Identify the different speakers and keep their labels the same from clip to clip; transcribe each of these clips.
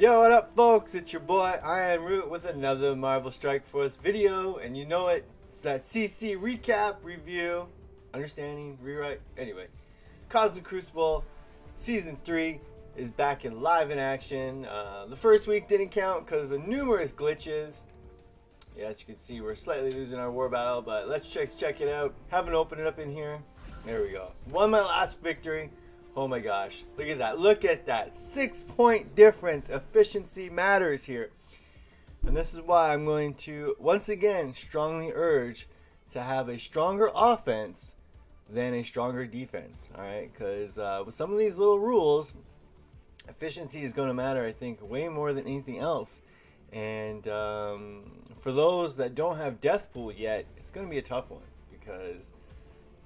Speaker 1: Yo, what up, folks? It's your boy I am Root with another Marvel Strike Force video, and you know it, it's that CC recap review, understanding, rewrite. Anyway, Cosmic Crucible Season 3 is back in live in action. Uh, the first week didn't count because of numerous glitches. Yeah, as you can see, we're slightly losing our war battle, but let's check check it out. Haven't opened it up in here. There we go. Won my last victory. Oh my gosh. Look at that. Look at that. Six point difference. Efficiency matters here. And this is why I'm going to, once again, strongly urge to have a stronger offense than a stronger defense. All right? Because uh, with some of these little rules, efficiency is going to matter, I think, way more than anything else. And um, for those that don't have Deathpool yet, it's going to be a tough one because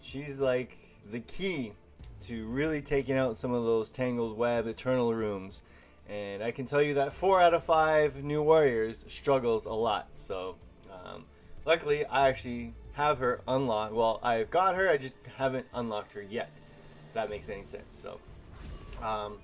Speaker 1: she's like the key to really taking out some of those tangled web eternal rooms. And I can tell you that four out of five new warriors struggles a lot. So um, luckily, I actually have her unlocked. Well, I've got her, I just haven't unlocked her yet. If that makes any sense. So um,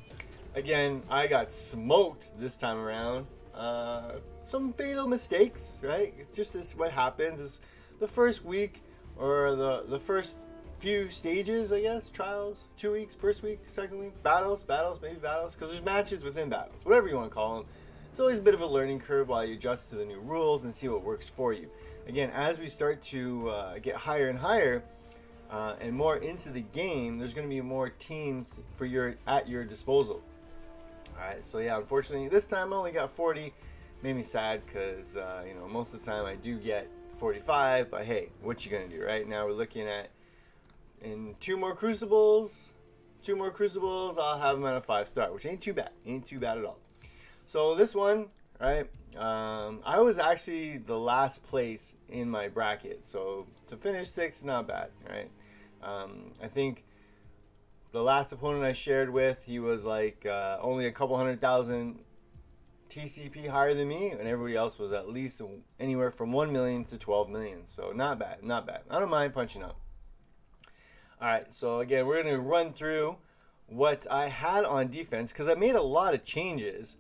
Speaker 1: again, I got smoked this time around. Uh, some fatal mistakes, right? Just it's what happens. Is the first week or the the first few stages, I guess, trials, two weeks, first week, second week, battles, battles, maybe battles, because there's matches within battles, whatever you want to call them. It's always a bit of a learning curve while you adjust to the new rules and see what works for you. Again, as we start to uh, get higher and higher uh, and more into the game, there's going to be more teams for your at your disposal. All right, so yeah, unfortunately, this time I only got 40. Made me sad because uh, you know most of the time I do get 45, but hey, what you gonna do, right? Now we're looking at in two more crucibles, two more crucibles, I'll have them at a five star, which ain't too bad. Ain't too bad at all. So this one, right? Um, I was actually the last place in my bracket, so to finish sixth, not bad, right? Um, I think the last opponent I shared with, he was like uh, only a couple hundred thousand TCP higher than me, and everybody else was at least anywhere from 1 million to 12 million. So not bad, not bad. I don't mind punching up. All right, so again, we're going to run through what I had on defense because I made a lot of changes.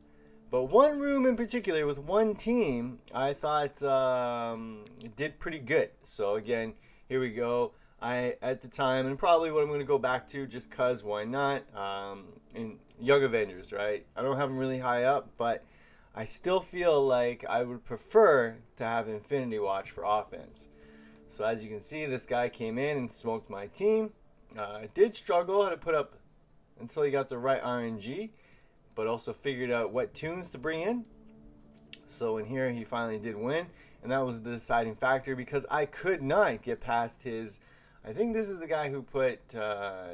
Speaker 1: But one room in particular with one team, I thought um, did pretty good. So again, here we go. I at the time, and probably what I'm going to go back to, just cause why not? Um, in Young Avengers, right? I don't have them really high up, but I still feel like I would prefer to have Infinity Watch for offense. So as you can see, this guy came in and smoked my team. Uh, did struggle to put up until he got the right RNG, but also figured out what toons to bring in. So in here, he finally did win, and that was the deciding factor because I could not get past his. I think this is the guy who put uh,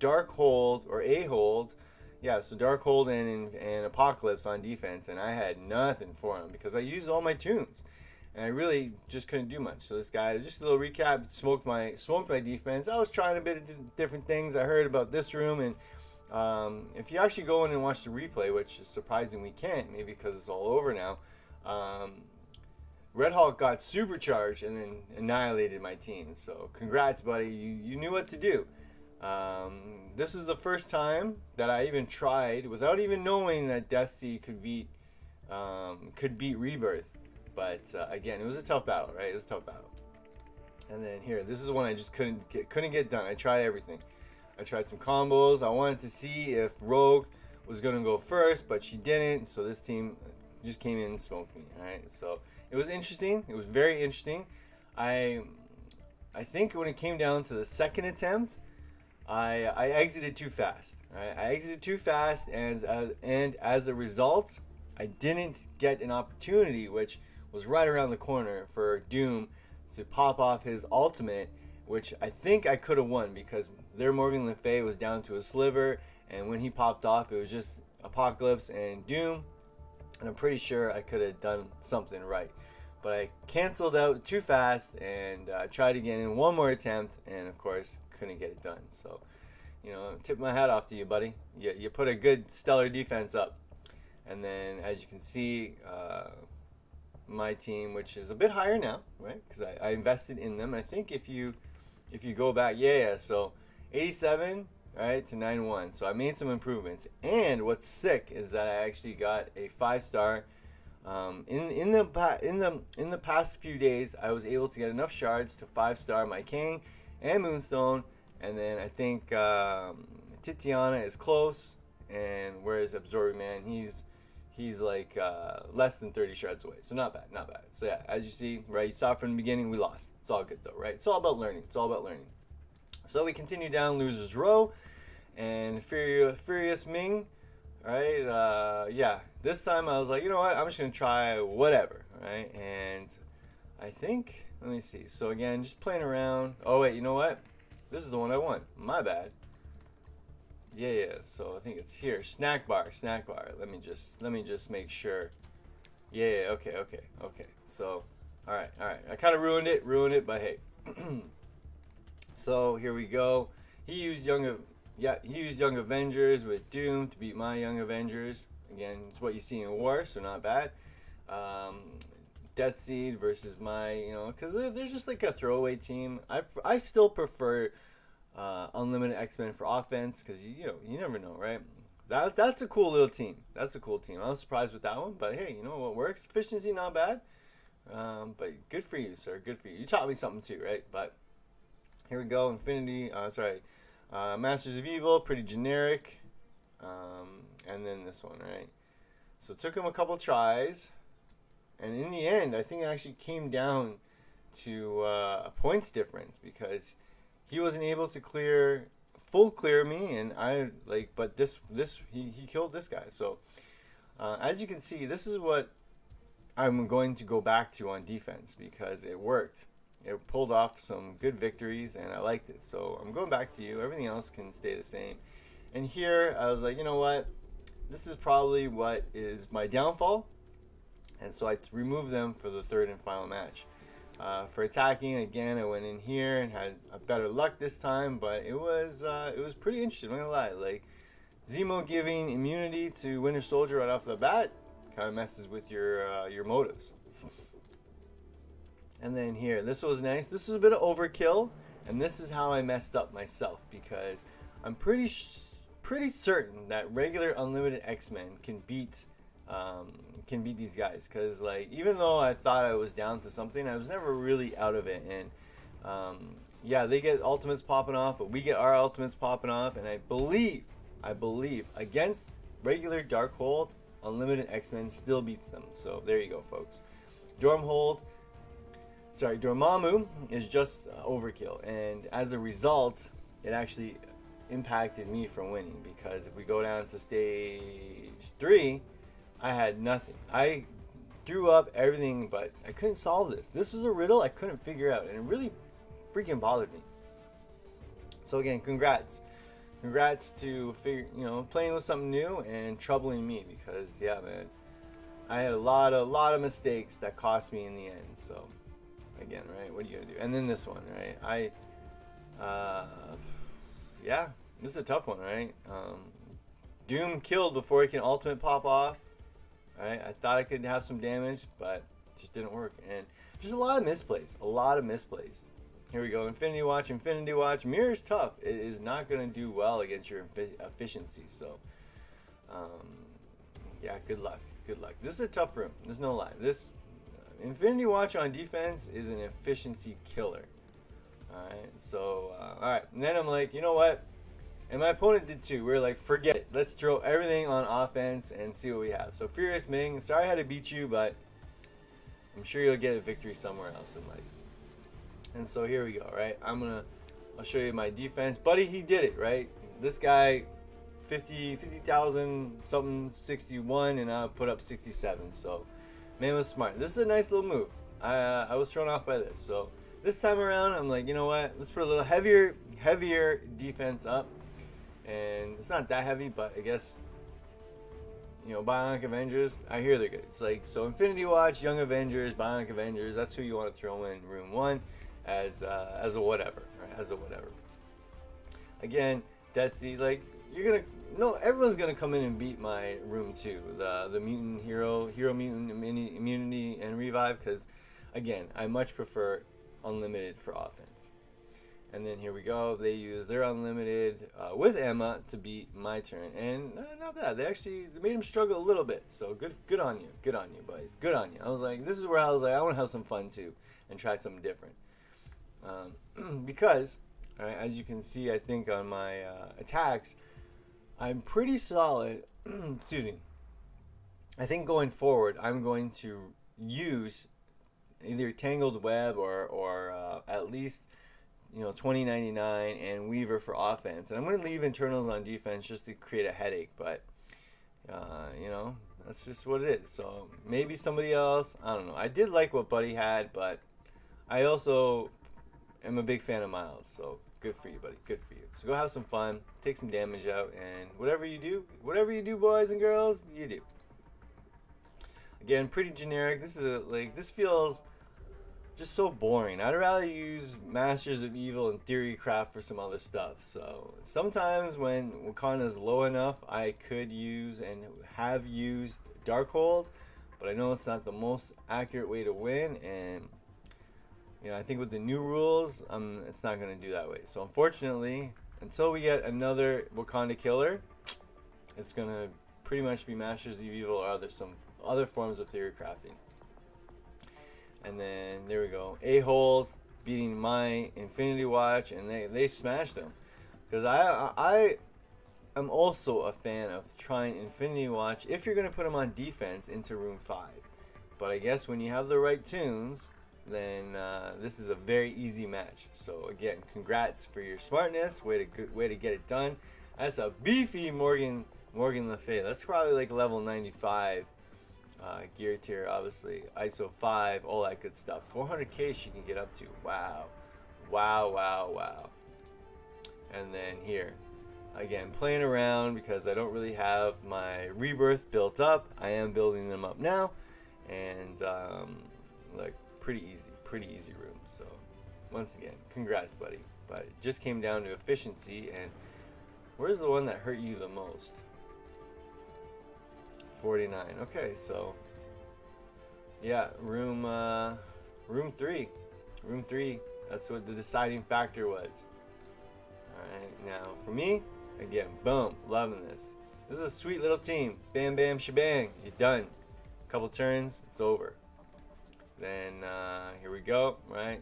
Speaker 1: Darkhold or A Hold. Yeah, so Darkhold and, and Apocalypse on defense, and I had nothing for him because I used all my toons and I really just couldn't do much. So this guy, just a little recap, smoked my smoked my defense. I was trying a bit of different things. I heard about this room, and um, if you actually go in and watch the replay, which is surprising we can't, maybe because it's all over now. Um, Red Hulk got supercharged and then annihilated my team. So congrats, buddy. You you knew what to do. Um, this is the first time that I even tried, without even knowing that Death Seed could beat um, could beat Rebirth. But uh, again, it was a tough battle, right? It was a tough battle. And then here, this is the one I just couldn't get, couldn't get done. I tried everything. I tried some combos. I wanted to see if Rogue was going to go first, but she didn't. So this team just came in and smoked me. All right. So it was interesting. It was very interesting. I I think when it came down to the second attempt, I I exited too fast. Right? I exited too fast, and uh, and as a result, I didn't get an opportunity, which was right around the corner for Doom to pop off his ultimate, which I think I could have won because their Morgan Le Fay was down to a sliver, and when he popped off, it was just Apocalypse and Doom, and I'm pretty sure I could have done something right. But I canceled out too fast and uh, tried again in one more attempt, and of course, couldn't get it done. So, you know, tip my hat off to you, buddy. You, you put a good stellar defense up. And then, as you can see, uh, my team, which is a bit higher now, right? Because I, I, invested in them. I think if you if you go back, yeah, yeah. So 87, right, to 9-1. So I made some improvements. And what's sick is that I actually got a five star. Um, in in the in the in the past few days, I was able to get enough shards to five star my King and Moonstone, and then I think um, Titania is close, and whereas Absorbing Man, he's he's like uh, less than 30 shards away. So not bad, not bad. So yeah, as you see, right, you saw from the beginning, we lost. It's all good though, right? It's all about learning. It's all about learning. So we continue down Loser's Row, and Furious, Furious Ming, right? Uh, yeah, this time I was like, you know what? I'm just gonna try whatever, right? And I think, let me see. So again, just playing around. Oh wait, you know what? This is the one I want. My bad. Yeah, yeah. So I think it's here. Snack bar, snack bar. Let me just let me just make sure. Yeah, yeah okay, okay, okay. So, all right, all right. I kind of ruined it, ruined it, but hey. so here we go. He used young, yeah, he used Young Avengers with Doom to beat my Young Avengers. Again, it's what you see in War, so not bad. Um, Death Seed versus my, you know, because they're, they're just like a throwaway team. I I still prefer uh, unlimited X Men for offense because you, you know you never know, right? That that's a cool little team. That's a cool team. I was surprised with that one, but hey, you know what works? Efficiency not bad, um, but good for you, sir. Good for you. You taught me something too, right? But here we go. Infinity. Uh, sorry, uh, Masters of Evil. Pretty generic, um, and then this one, right? So it took him a couple tries, and in the end, I think it actually came down to uh, a points difference because he wasn't able to clear full clear me, and I like, but this this he he killed this guy. So uh, as you can see, this is what I'm going to go back to on defense because it worked. It pulled off some good victories, and I liked it. So I'm going back to you. Everything else can stay the same. And here I was like, you know what? This is probably what is my downfall. And so I removed them for the third and final match. Uh, for attacking, again, I went in here and had a better luck this time, but it was uh, it was pretty interesting. I'm gonna lie. Like Zemo giving immunity to Winter Soldier right off the bat kind of messes with your uh, your motives. And then here, this was nice. This was a bit of overkill, and this is how I messed up myself because I'm pretty pretty certain that regular unlimited X Men can beat um, can beat these guys. Because like even though I thought I was down to something, I was never really out of it. And um, yeah, they get ultimates popping off, but we get our ultimates popping off. And I believe, I believe against regular Darkhold, Unlimited X Men still beats them. So there you go, folks. Dormhold, sorry, Dormammu is just overkill, and as a result, it actually impacted me from winning because if we go down to stage three, I had nothing. I drew up everything, but I couldn't solve this. This was a riddle I couldn't figure out, and it really freaking bothered me. So again, congrats, congrats to figure, you know, playing with something new and troubling me because yeah, man, I had a lot of lot of mistakes that cost me in the end. So again, right, what are you gonna do? And then this one, right? I, uh, yeah, this is a tough one, right? Um, Doom killed before he can ultimate pop off. Right? I thought I could have some damage, but just didn't work. And just a lot of misplays. A lot of misplays. Here we go. Infinity Watch, Infinity Watch. Mirror's tough. It is not going to do well against your efficiency. So, um, yeah, good luck. Good luck. This is a tough room. There's no lie. This uh, Infinity Watch on defense is an efficiency killer. Alright, so, uh, alright. And then I'm like, you know what? And my opponent did too. We are like, forget it. Let's throw everything on offense and see what we have. So Furious Ming, sorry I had to beat you, but I'm sure you'll get a victory somewhere else in life. And so here we go, right? I'm gonna I'll show you my defense. Buddy, he did it, right? This guy 50 50,000 something 61 and I put up 67. So man was smart. This is a nice little move. I uh, I was thrown off by this. So this time around, I'm like, you know what? Let's put a little heavier heavier defense up and it's not that heavy, but I guess you know Bionic Avengers. I hear they're good. It's like so Infinity Watch, Young Avengers, Bionic Avengers. That's who you want to throw in Room One as uh, as a whatever, right? As a whatever. Again, the like you're gonna no everyone's gonna come in and beat my Room Two, the the mutant hero, hero mutant immunity and revive because again I much prefer unlimited for offense. And then here we go. They use their unlimited uh, with Emma to beat my turn, and uh, not bad. They actually they made him struggle a little bit. So good, good on you, good on you, boys, good on you. I was like, this is where I was like, I want to have some fun too, and try something different. Um, because, as you can see, I think on my uh, attacks, I'm pretty solid. excuse me. I think going forward, I'm going to use either Tangled Web or or uh, at least you know 2099 and Weaver for offense. And I'm going to leave internals on defense just to create a headache, but uh, you know that's just what it is. So maybe somebody else. I don't know. I did like what Buddy had, but I also am a big fan of Miles. So good for you, buddy. Good for you. So go have some fun, take some damage out, and whatever you do, whatever you do, boys and girls, you do. Again, pretty generic. This is a, like this feels just so boring. I'd rather use Masters of Evil and Theory Craft for some other stuff. So sometimes when Wakanda is low enough, I could use and have used Darkhold, but I know it's not the most accurate way to win. And you know, I think with the new rules, um, it's not going to do that way. So unfortunately, until we get another Wakanda killer, it's going to pretty much be Masters of Evil or other some other forms of theory crafting. And then there we go. A hold beating my Infinity Watch, and they they smashed them. Because I I am also a fan of trying Infinity Watch if you're gonna put them on defense into Room Five. But I guess when you have the right toons, then uh, this is a very easy match. So again, congrats for your smartness. Way to way to get it done. That's a beefy Morgan Morgan Le Fay. That's probably like level 95 uh, gear tier, obviously. ISO 5, all that good stuff. 400k she can get up to. Wow. Wow, wow, wow. And then here, again, playing around because I don't really have my rebirth built up. I am building them up now. And, um, like, pretty easy, pretty easy room. So, once again, congrats, buddy. But it just came down to efficiency and where's the one that hurt you the most? 49. Okay, so yeah, room uh, room three, room three. That's what the deciding factor was. All right, now for me, again, boom, loving this. This is a sweet little team. Bam, bam, shebang. You're done. Couple turns, it's over. Then uh, here we go. Right.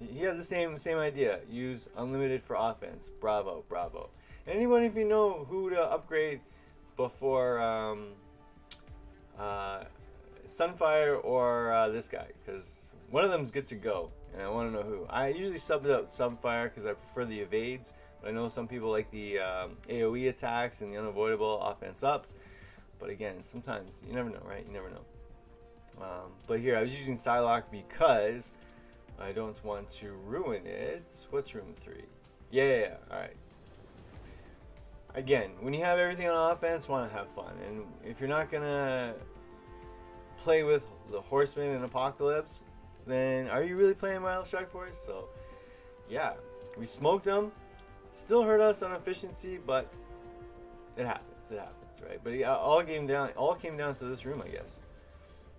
Speaker 1: You have the same same idea. Use unlimited for offense. Bravo, bravo. Anyone, if you know who to upgrade before um, uh, Sunfire or uh, this guy because one of them's good to go, and I want to know who. I usually sub out Sunfire because I prefer the evades, but I know some people like the um, AOE attacks and the unavoidable offense ups. But again, sometimes you never know, right? You never know. Um, but here I was using Psylocke because I don't want to ruin it. What's room three? Yeah, yeah, yeah. all right again, when you have everything on offense, want to have fun. And if you're not going to play with the Horseman and Apocalypse, then are you really playing Wild Strike Force? So, yeah, we smoked them. Still hurt us on efficiency, but it happens. It happens, right? But yeah, all came down. All came down to this room, I guess.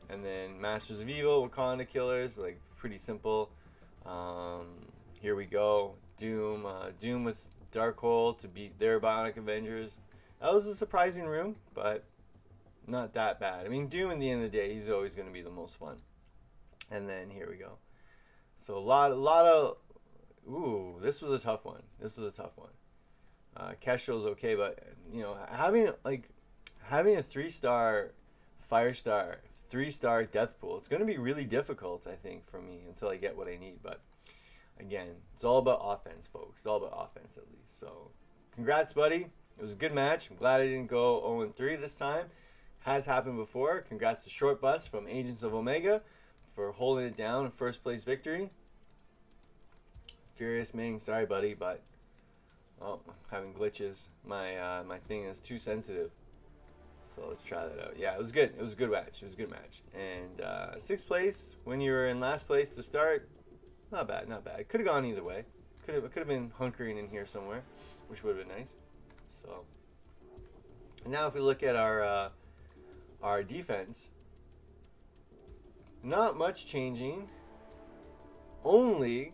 Speaker 1: And then Masters of Evil, Wakanda Killers, like pretty simple. Um, here we go. Doom, uh, Doom with Darkhold to beat their Bionic Avengers. That was a surprising room, but not that bad. I mean, Doom, in the end of the day, he's always going to be the most fun. And then here we go. So a lot, a lot of, ooh, this was a tough one. This was a tough one. Uh, Kestrel's okay, but you know, having like having a three star Firestar, three star Deathpool, it's going to be really difficult, I think, for me until I get what I need. But again, it's all about offense, folks. It's all about offense at least. So, congrats, buddy. It was a good match. I'm glad I didn't go 0 3 this time. Has happened before. Congrats to Short Bus from Agents of Omega for holding it down, first place victory. Furious Ming, sorry, buddy, but oh, having glitches. My uh, my thing is too sensitive. So let's try that out. Yeah, it was good. It was a good match. It was a good match. And uh, sixth place when you were in last place to start. Not bad, not bad. Could have gone either way. Could have could have been hunkering in here somewhere, which would have been nice. So now if we look at our uh, our defense, not much changing. Only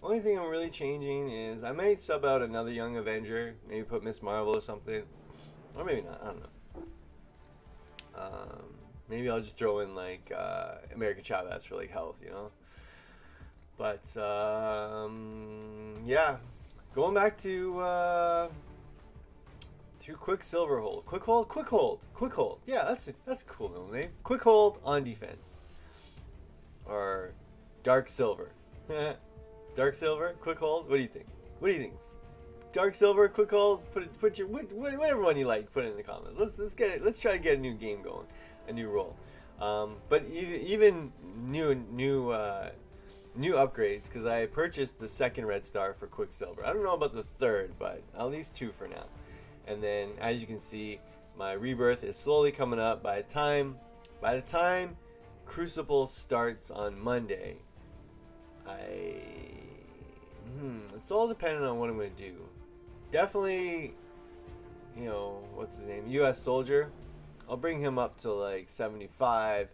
Speaker 1: Only thing I'm really changing is I may sub out another Young Avenger, maybe put Miss Marvel or something, or maybe not. I don't know. Um, maybe I'll just throw in like uh, America Chavez for like health, you know. But um, yeah, going back to uh, to Quicksilver hold, quick hold, quick hold, quick hold. Yeah, that's a, that's a cool little name. Quick hold on defense, or Dark Silver. Dark Silver, quick hold. What do you think? What do you think? Dark Silver, quick hold. Put it, put your whatever one you like. Put it in the comments. Let's let's get it. Let's try to get a new game going, a new role. Um, but even, even new new uh, new upgrades because I purchased the second red star for Quicksilver. I don't know about the third, but at least two for now. And then, as you can see, my rebirth is slowly coming up. By the time, by the time Crucible starts on Monday, I hmm, it's all dependent on what I'm gonna do. Definitely, you know, what's his name? U.S. Soldier. I'll bring him up to like 75,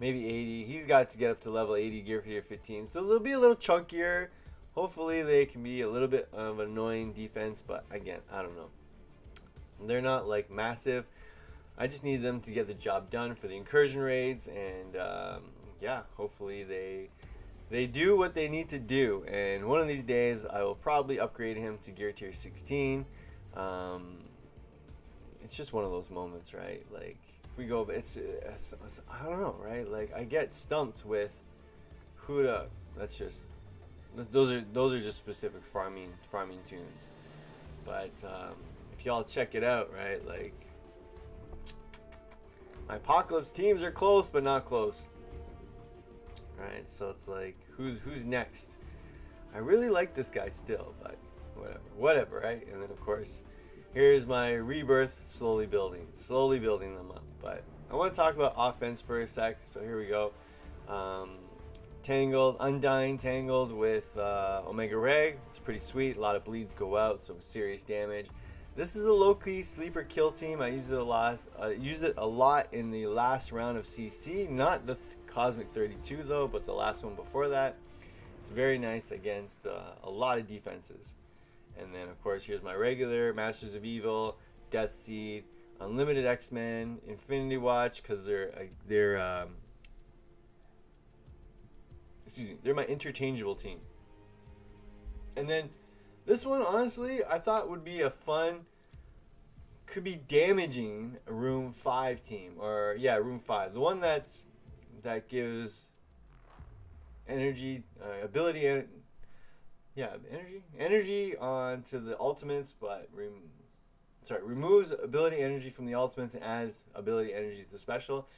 Speaker 1: maybe 80. He's got to get up to level 80 gear for year 15, so it'll be a little chunkier. Hopefully, they can be a little bit of annoying defense, but again, I don't know. They're not like massive. I just need them to get the job done for the incursion raids, and um, yeah, hopefully they they do what they need to do. And one of these days, I will probably upgrade him to gear tier 16. Um, it's just one of those moments, right? Like, we go, it's, it's, it's, I don't know, right? Like, I get stumped with to. That's just those are those are just specific farming farming toons. But um, if y'all check it out, right? Like, my apocalypse teams are close, but not close. Right, so it's like, who's who's next? I really like this guy still, but whatever, whatever, right? And then of course, here's my rebirth, slowly building, slowly building them up. But I want to talk about offense for a sec. So here we go. Um, tangled, undying, tangled with uh, Omega Red. It's pretty sweet. A lot of bleeds go out, so serious damage. This is a low-key sleeper kill team. I use it a lot. Uh, use it a lot in the last round of CC. Not the th Cosmic 32 though, but the last one before that. It's very nice against uh, a lot of defenses. And then of course here's my regular Masters of Evil, Death Seed, Unlimited X-Men, Infinity Watch because they're uh, they're um, excuse me they're my interchangeable team. And then this one, honestly, I thought would be a fun, could be damaging Room 5 team. Or, yeah, Room 5. The one that's, that gives energy, uh, ability, yeah, energy? Energy onto the ultimates, but, rem sorry, removes ability energy from the ultimates and adds ability energy to the special.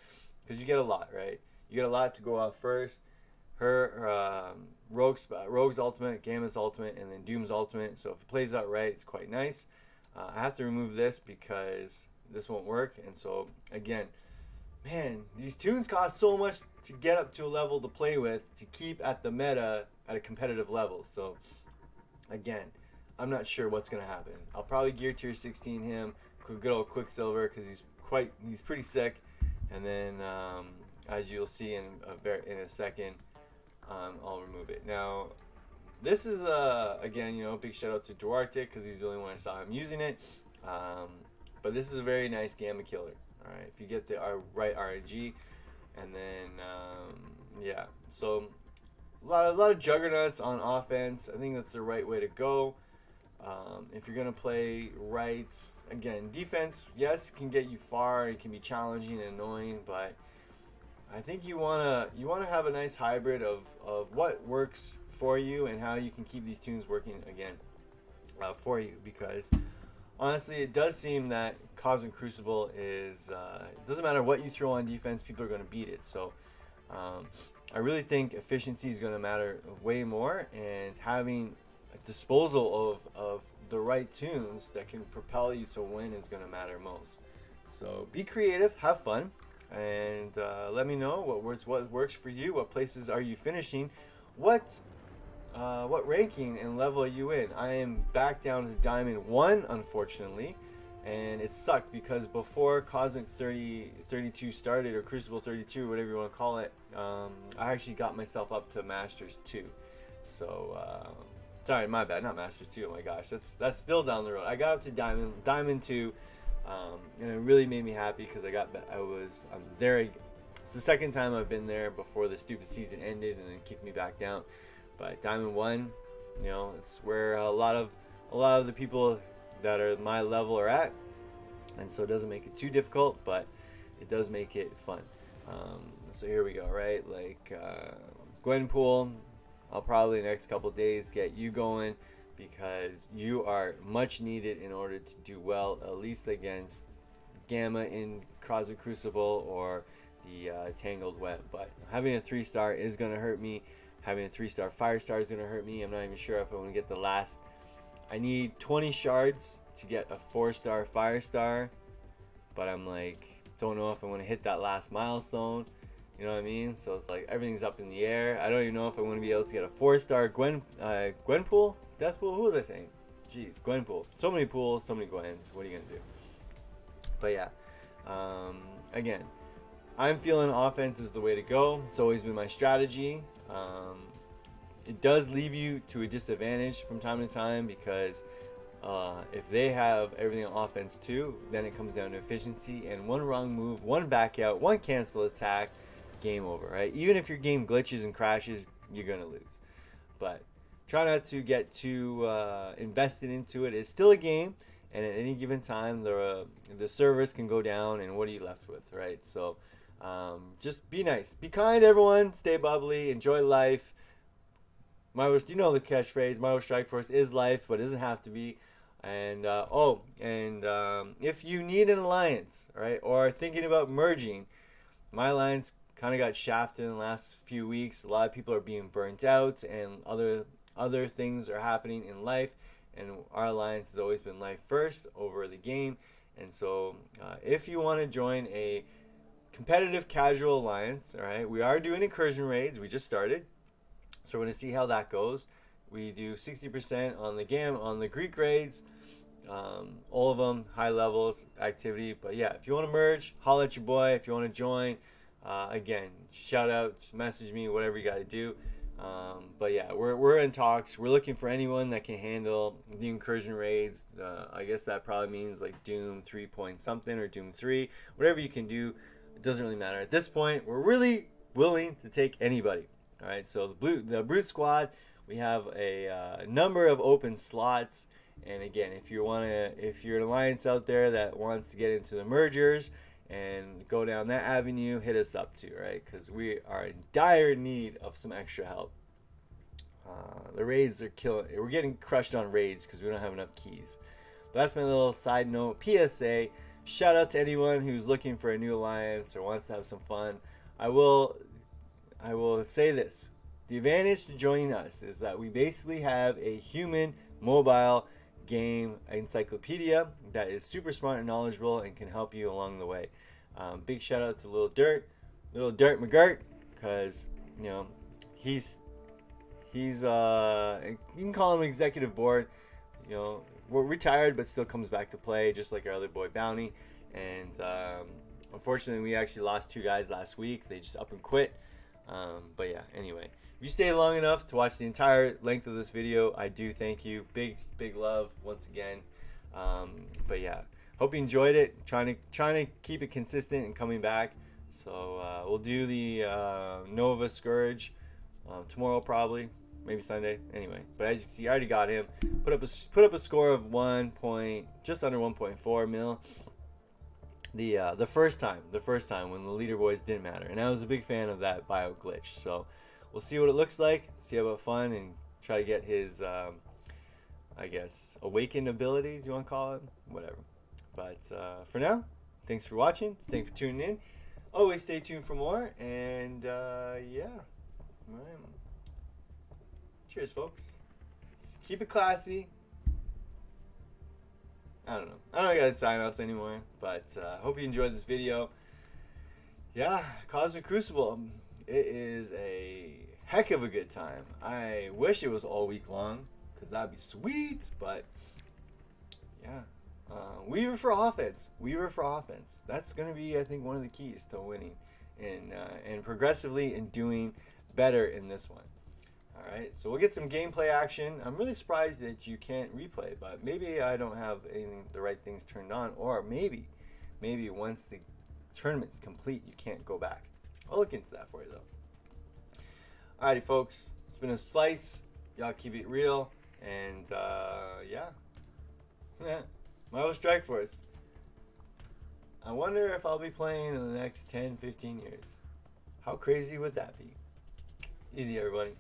Speaker 1: Because you get a lot, right? You get a lot to go off first her um, Rogue's, uh, Rogue's ultimate, Gambit's ultimate, and then Doom's ultimate. So if it plays out right, it's quite nice. Uh, I have to remove this because this won't work. And so again, man, these toons cost so much to get up to a level to play with to keep at the meta at a competitive level. So again, I'm not sure what's gonna happen. I'll probably gear tier 16 him, good old Quicksilver, because he's quite he's pretty sick. And then um, as you'll see in a very in a second um, I'll remove it. Now, this is, uh, again, you know, big shout out to Duarte because he's the only one I saw him using it. Um, but this is a very nice Gamma Killer. Right, if you get the right RNG, and then um, yeah, so a lot of a lot of juggernauts on offense. I think that's the right way to go. Um, if you're gonna play rights again, defense, yes, can get you far. It can be challenging and annoying, but I think you wanna you wanna have a nice hybrid of of what works for you and how you can keep these toons working again uh, for you because honestly it does seem that Cosmic Crucible is uh, it doesn't matter what you throw on defense people are going to beat it. So um, I really think efficiency is going to matter way more and having a disposal of, of the right toons that can propel you to win is going to matter most. So be creative have fun and uh, let me know what works what works for you what places are you finishing what uh, what ranking and level are you in i am back down to diamond 1 unfortunately and it sucked because before cosmic 30 32 started or crucible 32 whatever you want to call it um, i actually got myself up to masters 2 So, uh, sorry, my bad, not Masters 2. Oh my gosh, that's that's still down the road. I got up to Diamond, Diamond 2, um, and it really made me happy because I got, I was, I'm there. It's the second time I've been there before the stupid season ended and then kicked me back down. But Diamond 1, you know, it's where a lot of a lot of the people that are my level are at, and so it doesn't make it too difficult, but it does make it fun. Um, so here we go, right? Like uh, Gwenpool, I'll probably next couple days get you going because you are much needed in order to do well, at least against Gamma in Cosmic Crucible or the uh, Tangled Web. But having a three star is going to hurt me. Having a three star Firestar is going to hurt me. I'm not even sure if I want to get the last. I need 20 shards to get a four star Firestar, but I'm like, don't know if I want to hit that last milestone. You know what I mean? So it's like everything's up in the air. I don't even know if I want to be able to get a four star Gwen uh, Gwenpool, Deathpool. Who was I saying? Jeez, Gwenpool. So many pools, so many Gwens. What are you gonna do? But yeah, um, again, I'm feeling offense is the way to go. It's always been my strategy. Um, it does leave you to a disadvantage from time to time because uh, if they have everything on offense too, then it comes down to efficiency and one wrong move, one back out, one cancel attack, game over, right? Even if your game glitches and crashes, you're gonna lose. But try not to get too uh, invested into it. It's still a game, and at any given time, the uh, the servers can go down, and what are you left with, right? So um, just be nice, be kind, everyone. Stay bubbly, enjoy life. My Marvel, you know the catchphrase. My Marvel Strike Force is life, but it doesn't have to be. And uh, oh, and um, if you need an alliance, right, or are thinking about merging, my alliance kind of got shafted in the last few weeks. A lot of people are being burnt out, and other other things are happening in life. And our alliance has always been life first over the game. And so, uh, if you want to join a competitive casual alliance, all right, we are doing incursion raids. We just started, so we're gonna see how that goes. We do 60% on the game on the Greek raids. Um, all of them high levels activity. But yeah, if you want to merge, holla at your boy. If you want to join, uh, again, shout out, message me, whatever you got to do. Um, but yeah, we're, we're in talks. We're looking for anyone that can handle the incursion raids. Uh, I guess that probably means like Doom 3 point something or Doom 3. Whatever you can do, it doesn't really matter. At this point, we're really willing to take anybody. All right, so the blue the brute squad, we have a uh, number of open slots. And again, if you want to, if you're an alliance out there that wants to get into the mergers, and go down that avenue, hit us up too, right? Because we are in dire need of some extra help. Uh, the raids are killing. We're getting crushed on raids because we don't have enough keys. But that's my little side note. PSA. Shout out to anyone who's looking for a new alliance or wants to have some fun. I will, I will say this: the advantage to joining us is that we basically have a human mobile game encyclopedia that is super smart and knowledgeable and can help you along the way. Um, big shout out to Little Dirt, Little Dirt McGirt, because you know he's he's uh you can call him executive board. You know, we're retired but still comes back to play just like our other boy Bounty. And um, unfortunately, we actually lost two guys last week. They just up and quit. Um, but yeah, anyway. If you stayed long enough to watch the entire length of this video, I do thank you. Big, big love once again. Um, but yeah, hope you enjoyed it. Trying to trying to keep it consistent and coming back. So uh, we'll do the uh, Nova Scourge uh, tomorrow probably, maybe Sunday. Anyway, but as you can see, I already got him. Put up a put up a score of one point, just under 1.4 mil. The uh, the first time, the first time when the leaderboards didn't matter, and I was a big fan of that bio glitch. So we'll see what it looks like, see about fun, and try to get his, um, I guess, awakened abilities, you want to call it? Whatever. But uh, for now, thanks for watching. Thanks for tuning in. Always stay tuned for more. And uh, yeah. Cheers, folks. Keep it classy. I don't know. I don't know. I got sign offs anymore. But uh, hope you enjoyed this video. Yeah, Cosmic Crucible. It is a heck of a good time. I wish it was all week long because that'd be sweet, but yeah. Uh, Weaver for offense. Weaver for offense. That's going to be, I think, one of the keys to winning and, uh, and progressively and doing better in this one. All right, so we'll get some gameplay action. I'm really surprised that you can't replay, but maybe I don't have anything, the right things turned on, or maybe, maybe once the tournament's complete, you can't go back. I'll look into that for you though. Alrighty, folks, it's been a slice. Y'all keep it real, and uh, yeah, Marvel Strike Force. I wonder if I'll be playing in the next 10, 15 years. How crazy would that be? Easy, everybody.